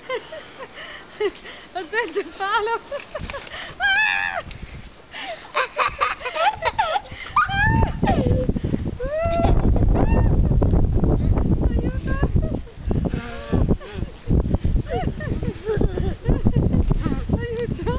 Wat bent de falo? Ayuto!